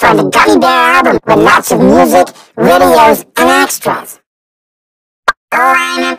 find the Gummy Bear album with lots of music, videos, and extras. Oh, I'm a